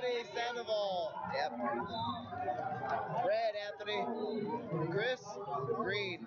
Anthony Sandoval. Yep. Red, Anthony. Chris, green.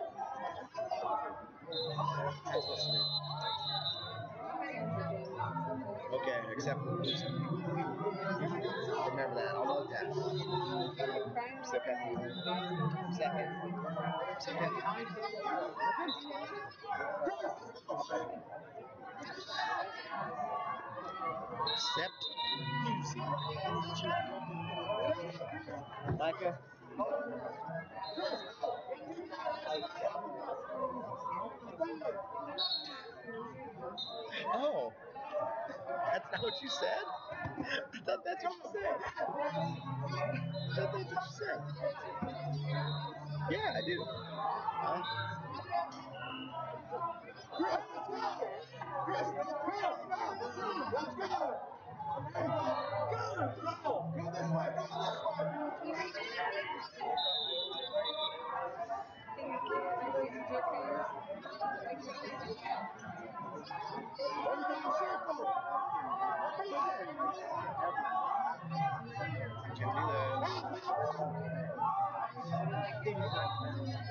Okay, accept it. Remember that. I'll note that. Second. Second. Second. Accept. Micah. Oh, that's not what you said? I thought that's what you said. I thought that's what you said. Yeah, I do. Huh? ってみ。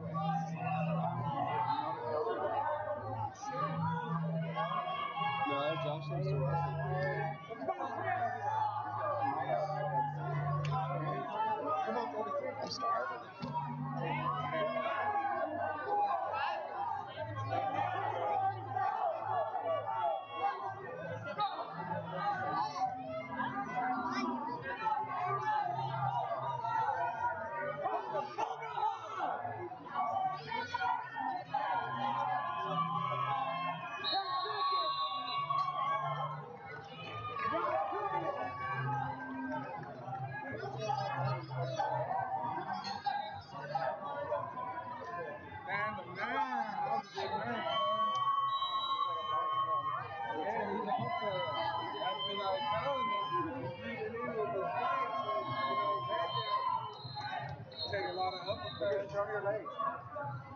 away. on your legs.